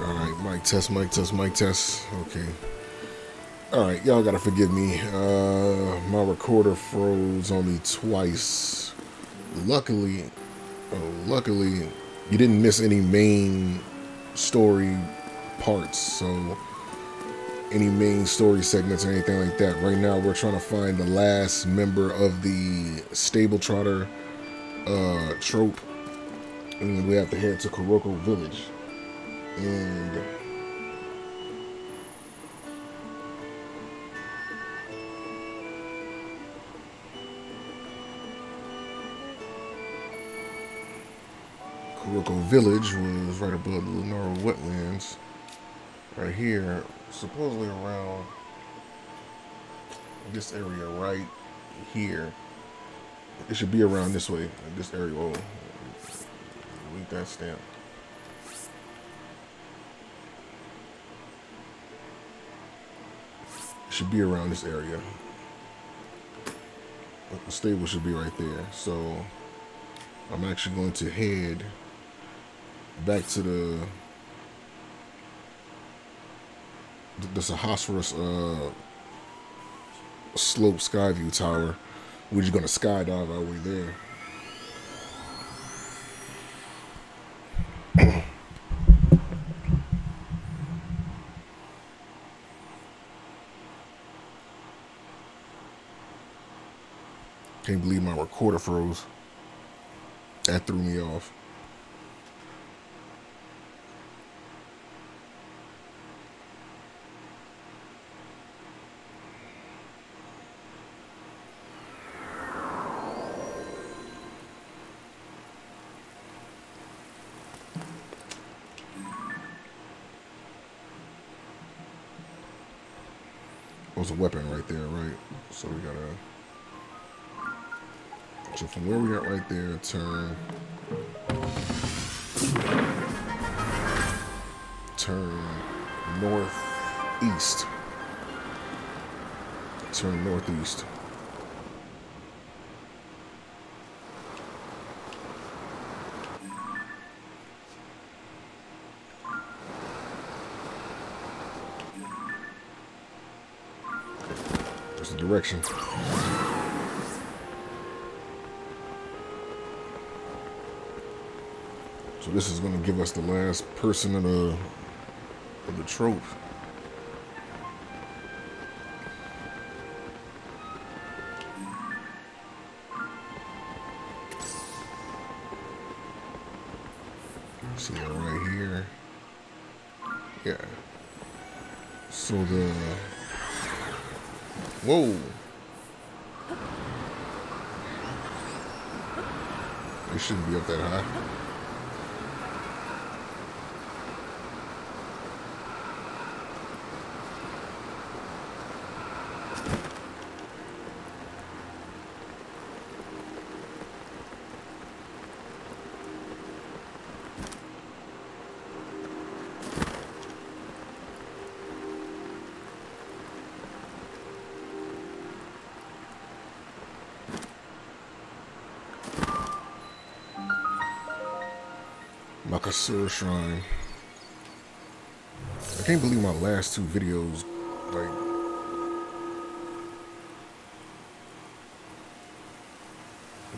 All right, mic test, mic test, mic test. Okay. All right, y'all gotta forgive me. Uh, my recorder froze on me twice. Luckily, oh, luckily, you didn't miss any main story parts. So, any main story segments or anything like that. Right now, we're trying to find the last member of the stable trotter uh, trope, and we have to head to Kuroko Village. And Kuroko Village was right above the Lanayru wetlands. Right here, supposedly around this area right here. It should be around this way, this area. Oh, read that stamp. Should be around this area. The stable should be right there. So I'm actually going to head back to the the Sahasra's uh, slope skyview tower. We're just gonna skydive our way there. Believe my recorder froze. That threw me off. was a weapon right there, right? So we gotta so from where we are right there, turn, turn northeast. Turn northeast. There's the direction. So this is going to give us the last person of the of the trope. Makasura Shrine. I can't believe my last two videos, like,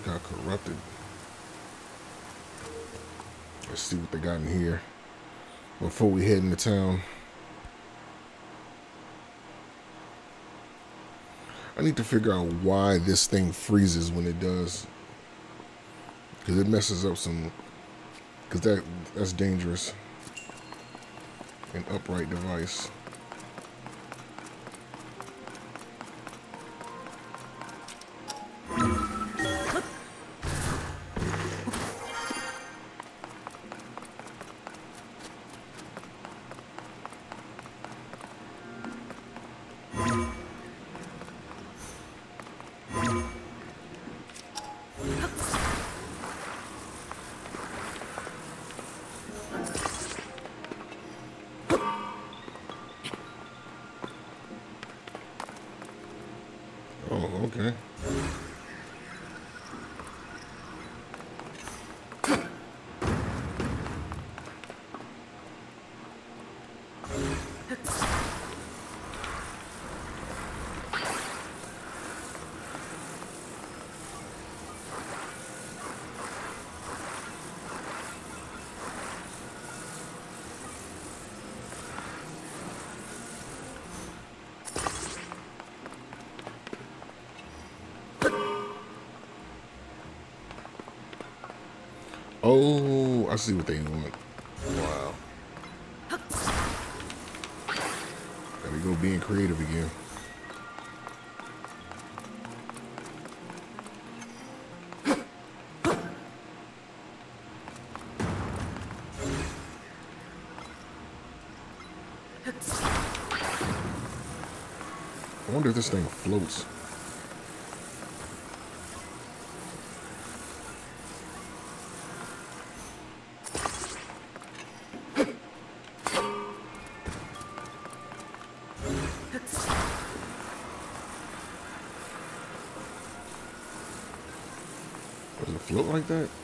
got corrupted. Let's see what they got in here before we head into town. I need to figure out why this thing freezes when it does. Because it messes up some because that that's dangerous. An upright device. Oh, I see what they want. Wow. There we go, being creative again. I wonder if this thing floats. Like that?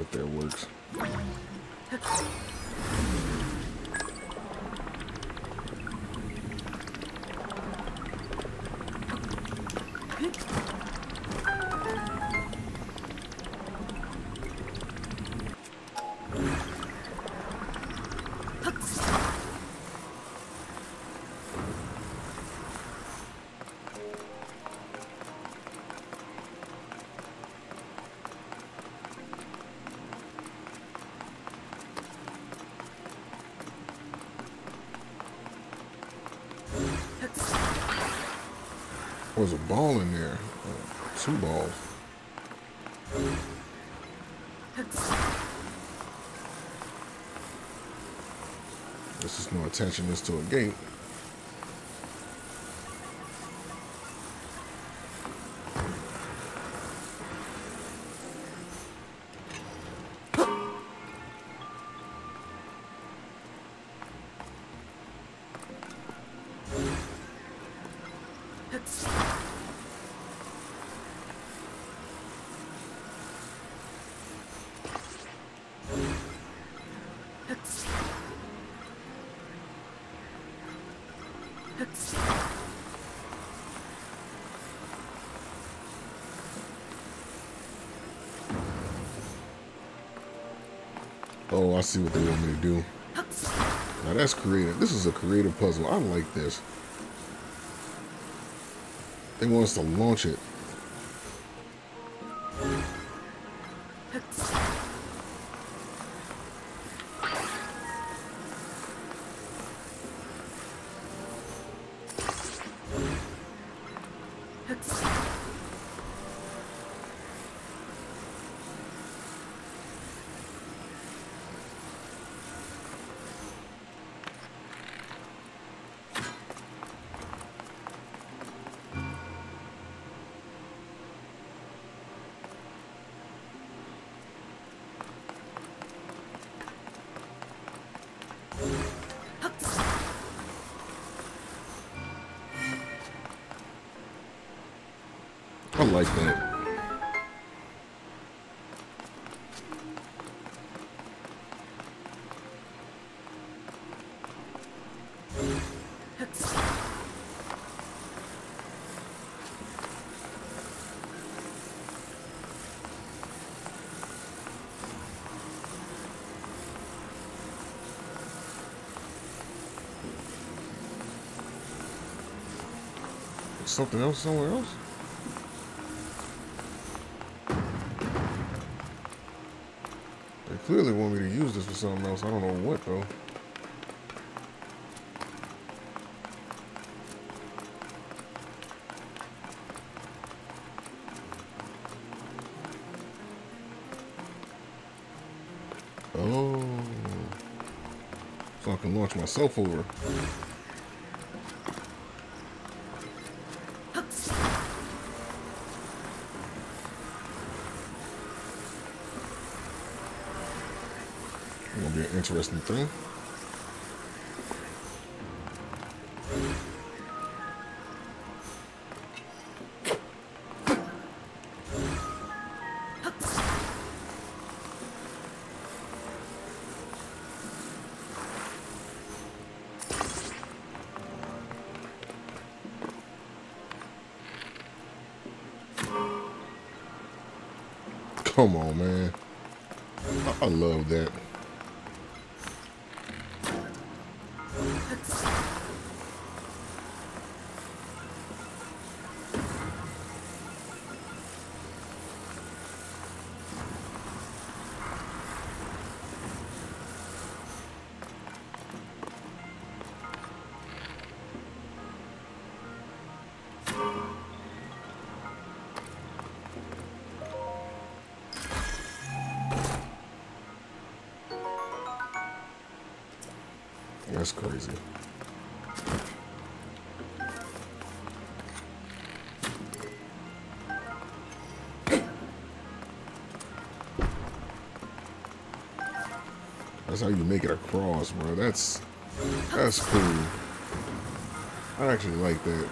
If that works. Was a ball in there. Two balls. This is no attention this to a gate. I see what they want me to do. Now that's creative. This is a creative puzzle. I like this. They want us to launch it. Like that. Something else somewhere else? Clearly want me to use this for something else. I don't know what though. Oh. So I can launch myself over. Gonna be an interesting thing. Come on, man. I, I love that. That's how you make it across, bro. That's that's cool. I actually like that.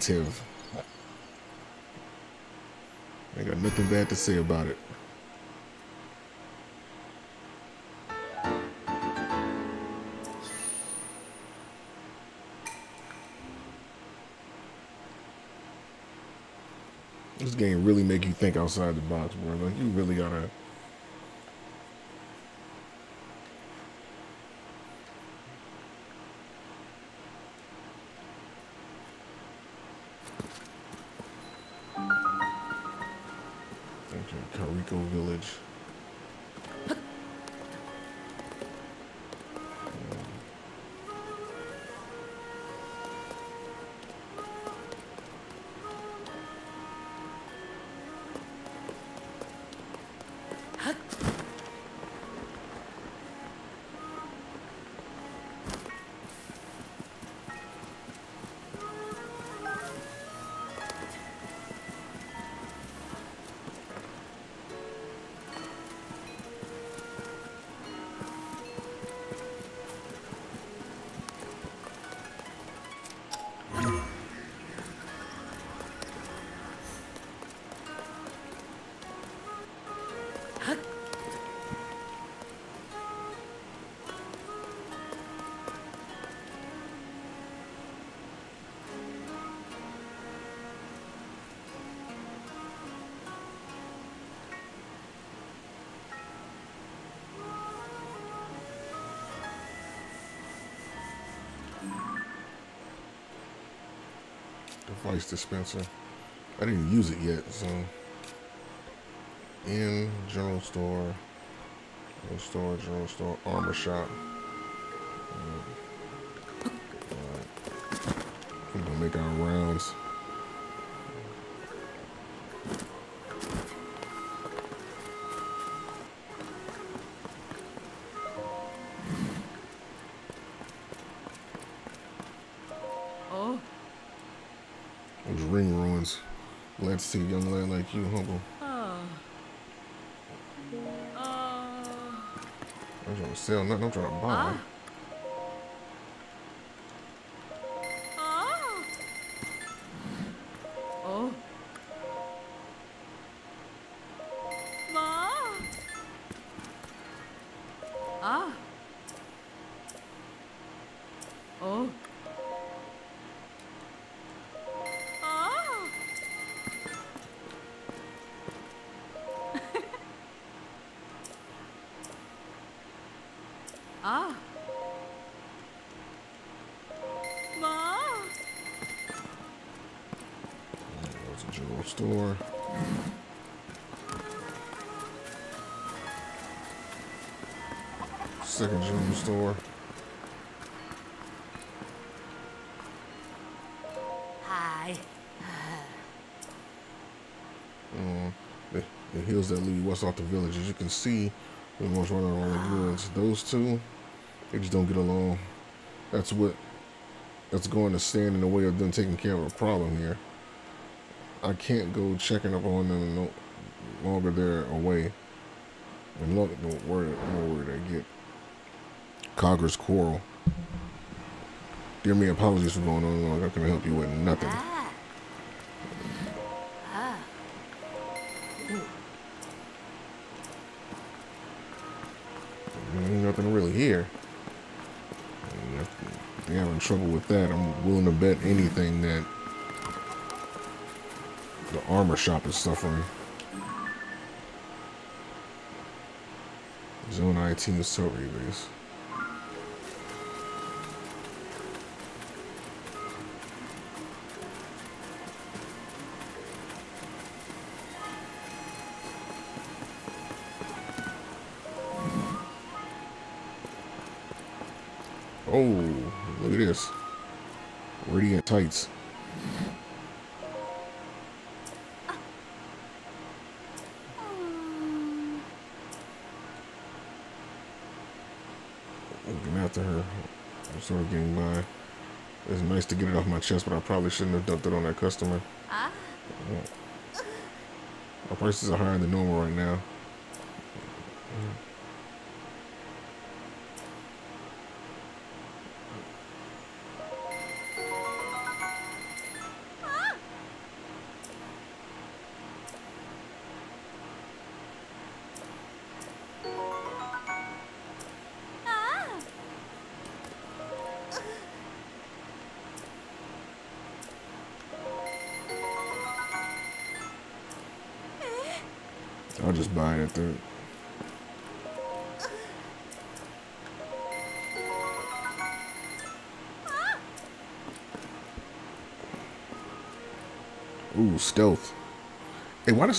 Creative. I got nothing bad to say about it. This game really make you think outside the box, bro. Like you really gotta Carico Village. Device dispenser. I didn't use it yet, so in general store, general store, general store, armor shop. Um, right. We're gonna make our rounds. See a young lad like you humble. Oh. Uh. I'm trying to sell nothing, I'm trying to buy. Uh. General store. Second general store. Hi. Um, the, the hills that lead west off the village. As you can see, we almost running on the goods. Those two, they just don't get along. That's what that's going to stand in the way of them taking care of a problem here. I can't go checking up on them no longer they're away. And look, don't worry, more worried I get. Congress quarrel. Dear me, apologies for going on. Not going to help you with nothing. Nothing really here. If they're having trouble with that. I'm willing to bet anything that the armor shop is suffering. Zone 19 is so base. Oh, look at this. Radiant tights. Sort of getting by. It's nice to get it off my chest, but I probably shouldn't have dumped it on that customer. Ah. My prices are higher than normal right now.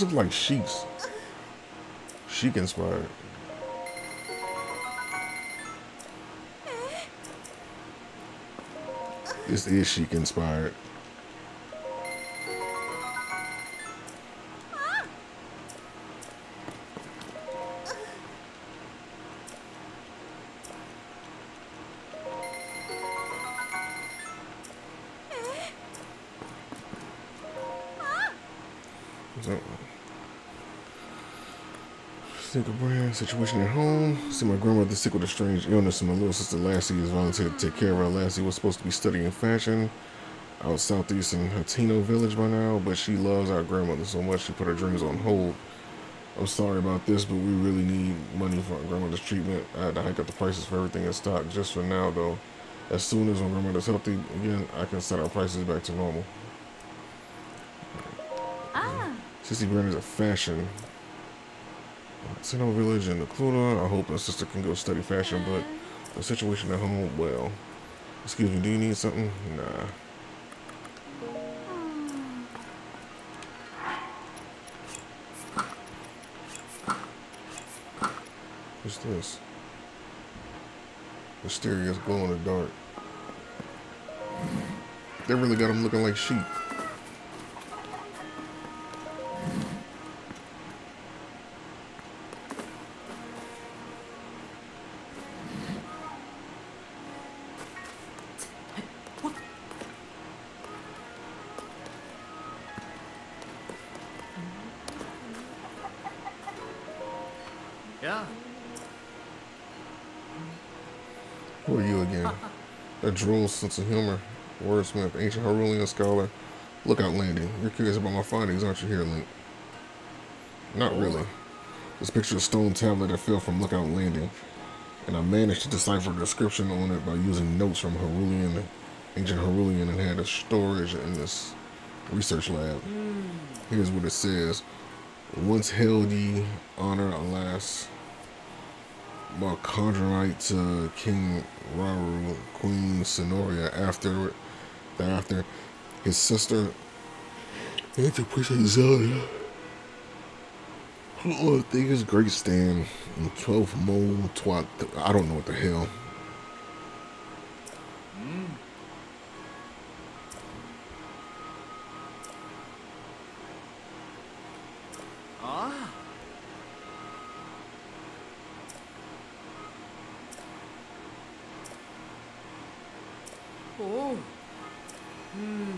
It look like sheets? Chic inspired. This is chic inspired. Situation at home. See, my grandmother sick with a strange illness, and my little sister Lassie is volunteered to take care of her. Lassie was supposed to be studying fashion out southeast in Hateno village by now, but she loves our grandmother so much she put her dreams on hold. I'm sorry about this, but we really need money for our grandmother's treatment. I had to hike up the prices for everything in stock just for now, though. As soon as my grandmother's healthy again, I can set our prices back to normal. Ah. 60 grand is a fashion. Sino village in the Necluda. I hope my sister can go study fashion, but mm-hmm. the situation at home, well. Excuse me, do you need something? Nah. What's this? Mysterious glow in the dark. They really got them looking like sheep. A droll sense of humor, wordsmith, ancient Hyrulean scholar. Lookout landing. You're curious about my findings, aren't you here, Link? Not really. This picture of stone tablet that fell from Lookout Landing. and I managed to decipher a description on it by using notes from Hyrulean, ancient Hyrulean, and had a storage in this research lab. Hmm. Here's what it says. Once held ye honor, alas, by conjurite to King Rauru, Queen Sonoria, after thereafter, his sister, and to Zelda. Oh, I think it's Great Stand in 12th Mole Twat. I don't know what the hell. Ah. Oh. Hmm.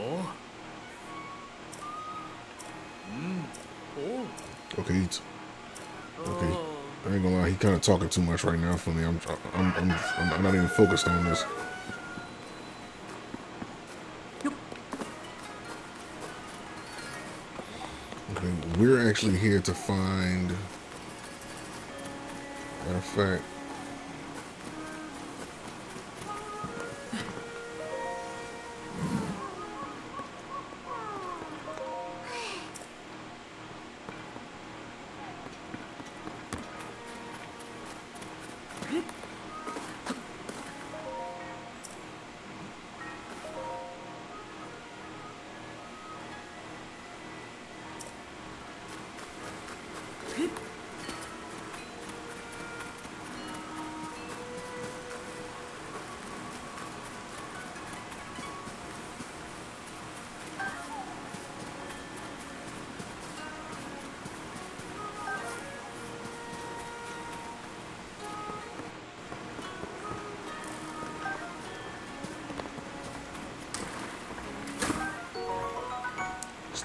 Oh. Oh. Okay, it's, okay. I ain't gonna lie, he kind of talking too much right now for me. I'm, I'm, I'm, I'm, I'm not even focused on this. Okay, we're actually here to find. Fact,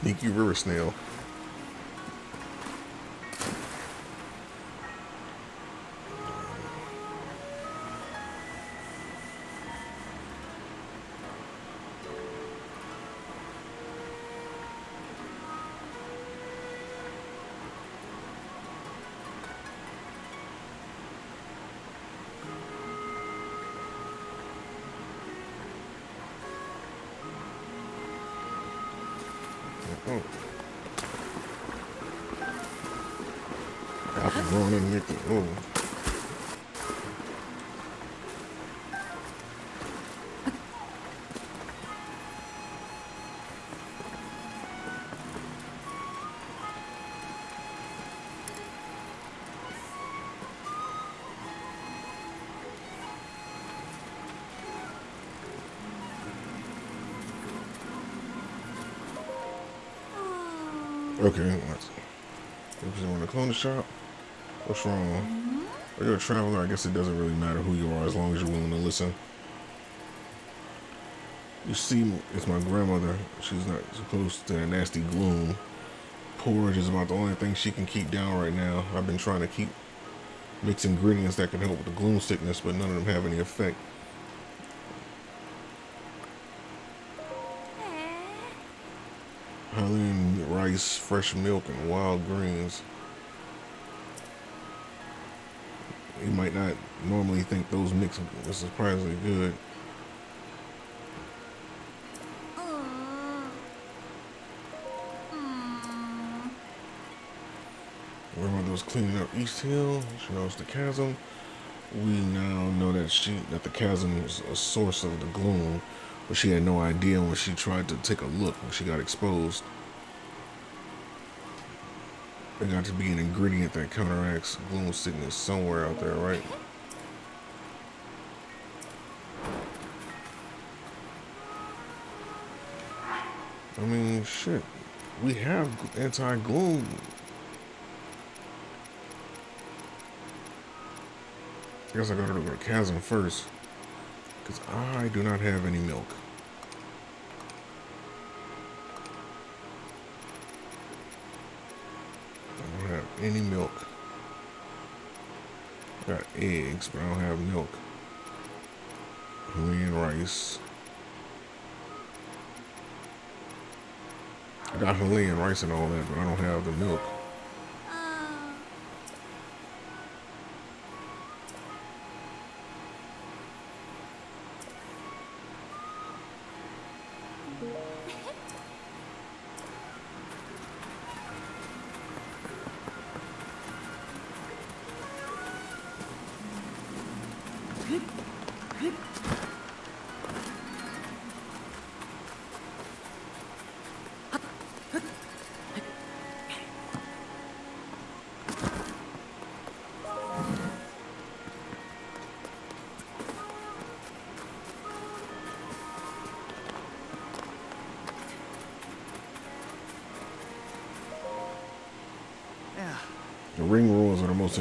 sneaky river snail. Okay, let's to clone the shop? What's wrong? Are you a traveler? I guess it doesn't really matter who you are as long as you're willing to listen. You see, it's my grandmother. She's not supposed to nasty gloom. Porridge is about the only thing she can keep down right now. I've been trying to keep mix ingredients that can help with the gloom sickness, but none of them have any effect. Hylian rice, fresh milk, and wild greens. You might not normally think those mix are surprisingly good. Grandmother was cleaning up East Hill. She knows the chasm. We now know that she that the chasm is a source of the gloom, but she had no idea when she tried to take a look when she got exposed. There got to be an ingredient that counteracts gloom sickness somewhere out there, right? I mean, shit. We have anti-gloom. I guess I gotta go to Chasm first. Because I do not have any milk. Any milk. Got eggs, but I don't have milk. Korean rice. I got Himalayan rice and all that, but I don't have the milk.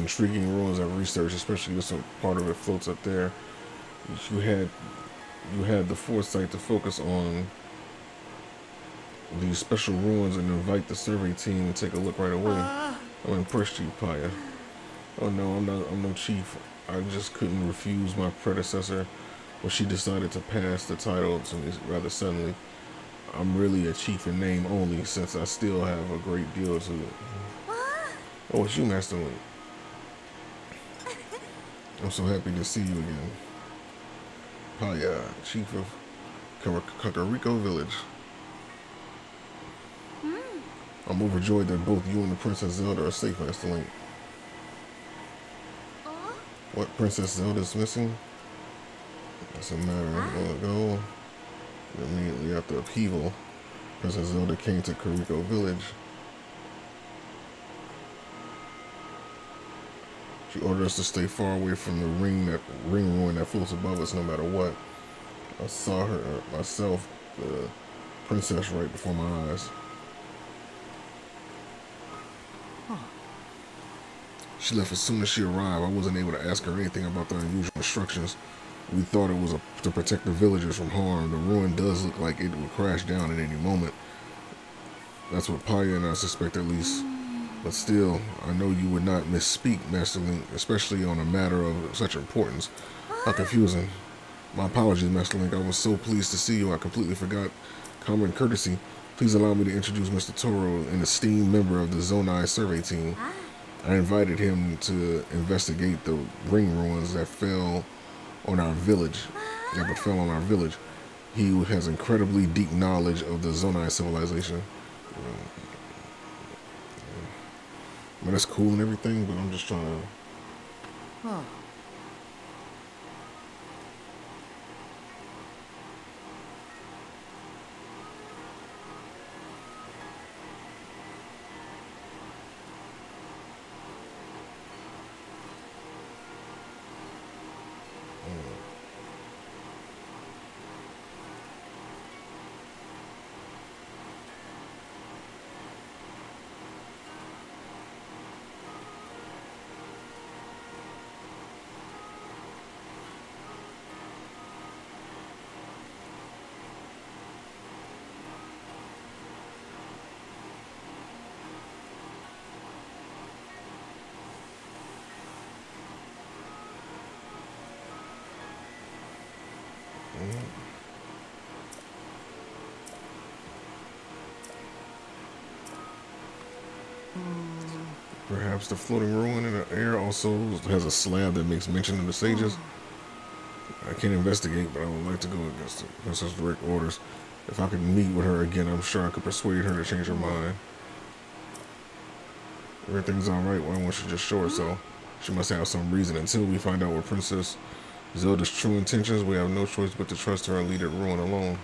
Intriguing ruins I've researched, especially this part of it floats up there. You had you had the foresight to focus on these special ruins and invite the survey team to take a look right away. Ah. I'm impressed you, Paya. Oh no, I'm not I'm no chief. I just couldn't refuse my predecessor when she decided to pass the title to me rather suddenly. I'm really a chief in name only since I still have a great deal to Oh, it's you, Master Link. I'm so happy to see you again. Paya, uh, Chief of Kar- Kakariko Village. Hmm. I'm overjoyed that both you and the Princess Zelda are safe, Master Link. Oh. What Princess Zelda is missing? Doesn't matter. Long ago, immediately after upheaval, Princess Zelda came to Kariko Village. She ordered us to stay far away from the ring that ring ruin that floats above us, no matter what. I saw her uh, myself, the princess, right before my eyes. She left as soon as she arrived. I wasn't able to ask her anything about the unusual instructions. We thought it was a, to protect the villagers from harm. The ruin does look like it would crash down at any moment. That's what Paya and I suspect at least. But still, I know you would not misspeak, Master Link, especially on a matter of such importance. How confusing. My apologies, Master Link. I was so pleased to see you, I completely forgot common courtesy. Please allow me to introduce Mr. Toro, an esteemed member of the Zonai survey team. Ah. I invited him to investigate the ring ruins that fell on our village, that befell on our village. He has incredibly deep knowledge of the Zonai civilization. I mean, that's cool and everything, but I'm just trying to. Huh. Perhaps the floating ruin in the air also has a slab that makes mention of the sages. I can't investigate, but I would like to go against the princess direct orders. If I could meet with her again, I'm sure I could persuade her to change her mind. Everything's alright, why won't she just show herself? She must have some reason. Until we find out what Princess Zelda's true intentions, we have no choice but to trust her and lead at ruin alone.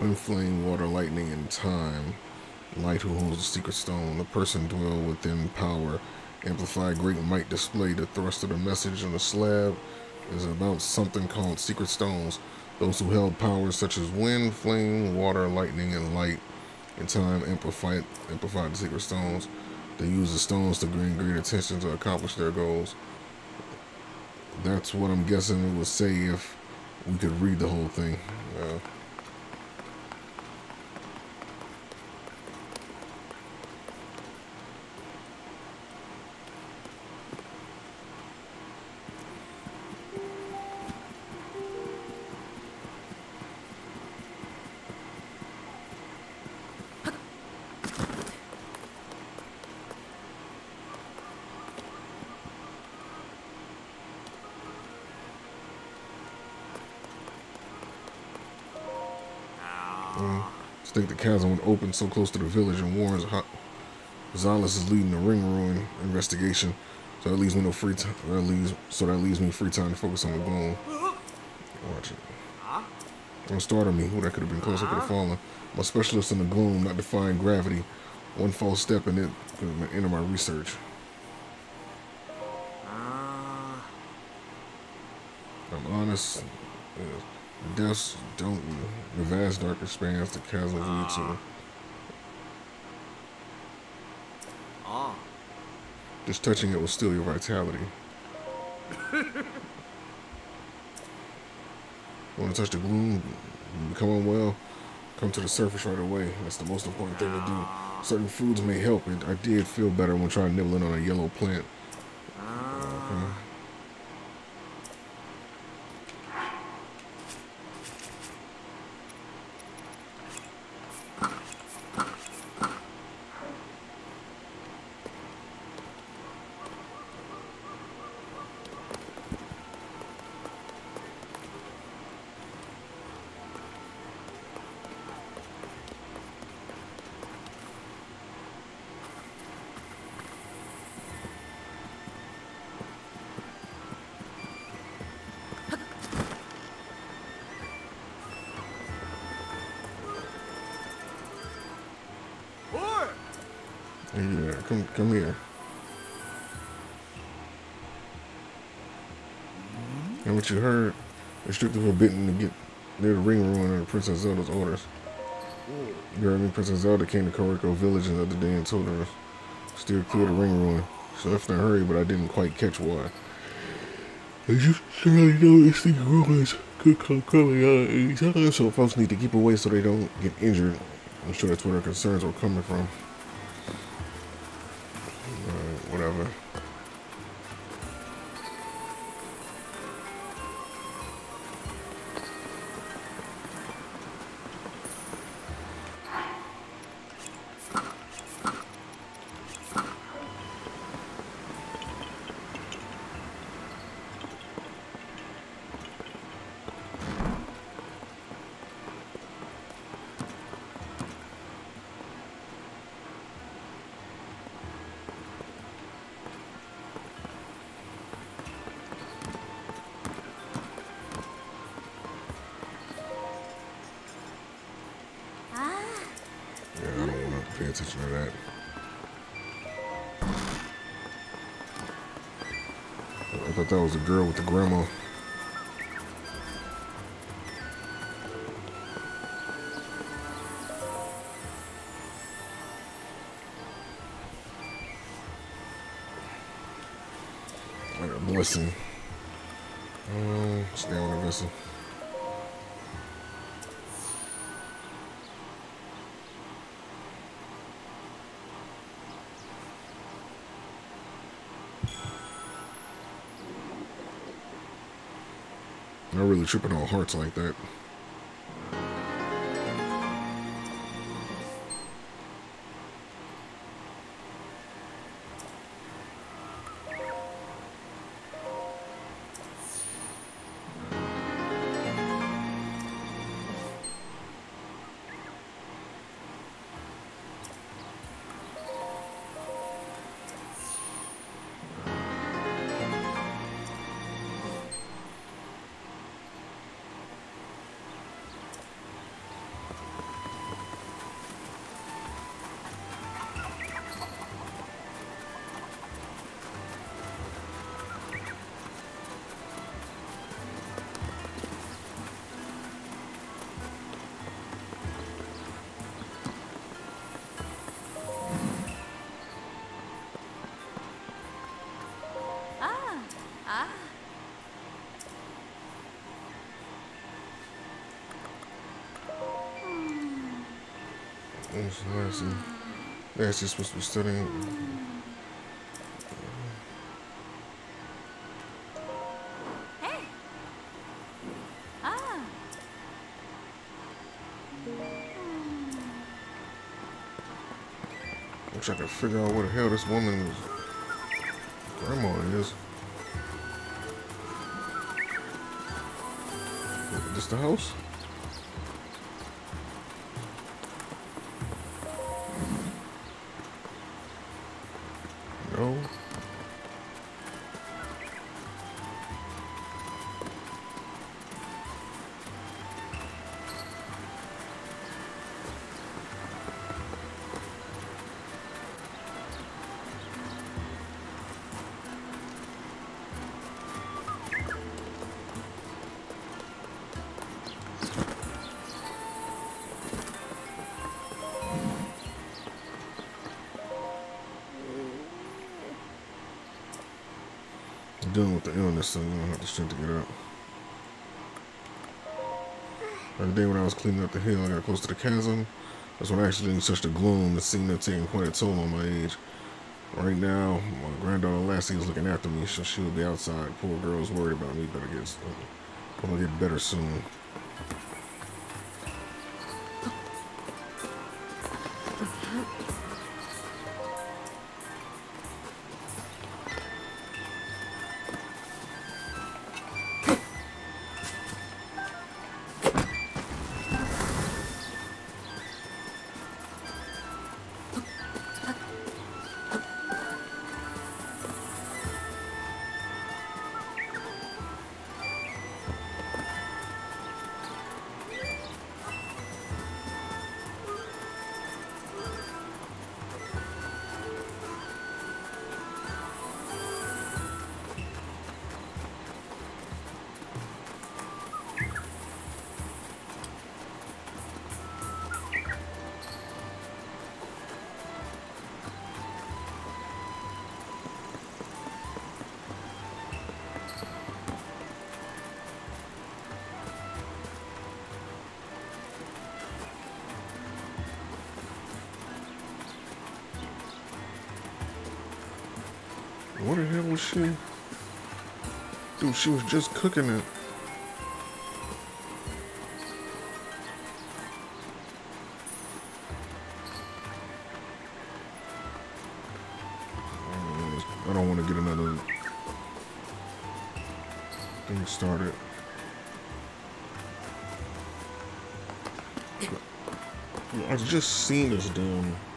Wind, flame, water, lightning, and time. Light who holds the secret stone. The person dwell within power. Amplify great might display. The thrust of the message on the slab is about something called secret stones. Those who held powers such as wind, flame, water, lightning, and light in time amplified amplified the secret stones. They use the stones to gain great attention to accomplish their goals. That's what I'm guessing it would say if we could read the whole thing. Uh, chasm open so close to the village and warns. Gonzalez is leading the ring ruin investigation, so that leaves me no free time. That leaves so that leaves me free time to focus on the gloom. Watch it. Don't startle me. Who that could have been close. I could have fallen. A specialist in the gloom, not defying gravity. One false step and it could have been end of my research. I'm honest. Yeah. Deaths don't. The vast dark expanse the chasms lead to. Ah. Just touching it will steal your vitality. Want to touch the gloom, become unwell, come to the surface right away. That's the most important thing to do. Certain foods may help. It, I did feel better when trying nibbling on a yellow plant. Okay. Boy! You heard, restricted forbidden to get near the ring ruin under Princess Zelda's orders. You heard me, Princess Zelda came to Kakariko village the other day and told her to steer clear the ring ruin. She left in a hurry, but I didn't quite catch why. I just really noticed these ruins could come coming out at any time, so folks need to keep away so they don't get injured. I'm sure that's where their concerns were coming from. Was the girl with grandma. A blessing. Um, stay on the vessel. Not really tripping on hearts like that. What's nasty? Nasty supposed to be studying. Hey. Ah. Wish I could figure out where the hell this woman's grandma is. Is this the house? No. The strength to get up. The day when I was cleaning up the hill, I got close to the chasm. That's when I accidentally touched the gloom that seemed to taken quite a toll on my age. Right now, my granddaughter Lasli is looking after me, so she'll be outside. Poor girl's worried about me, better get, uh, gonna get better soon. Dude, she was just cooking it. I don't want to get another thing started. I just seen this damn.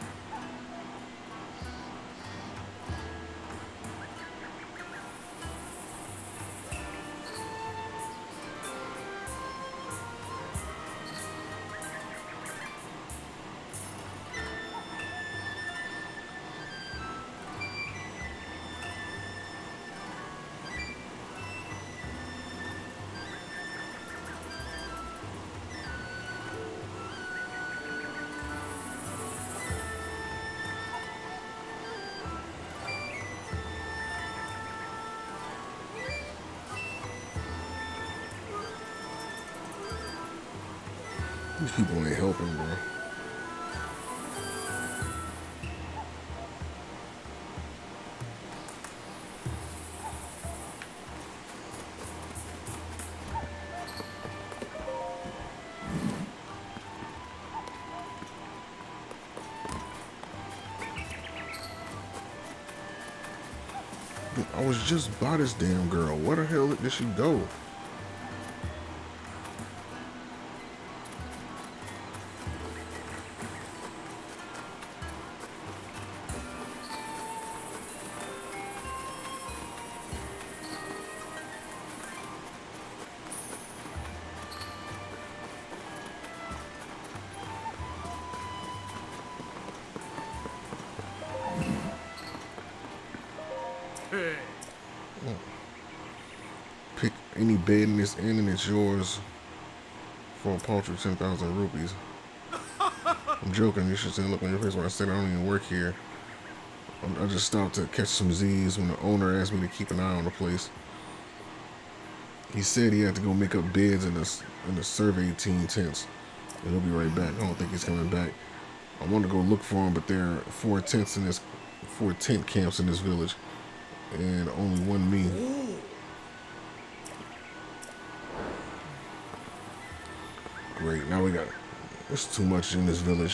I was just by this damn girl. Where the hell did she go? And it's yours for a paltry 10,000 rupees. I'm joking. You should see the look on your face when I said I don't even work here. I just stopped to catch some Z's when the owner asked me to keep an eye on the place. He said he had to go make up bids in the, in the survey team tents. And he'll be right back. I don't think he's coming back. I want to go look for him, but there are four tents in this, four tent camps in this village. And only one me. great. Now we got, there's too much in this village.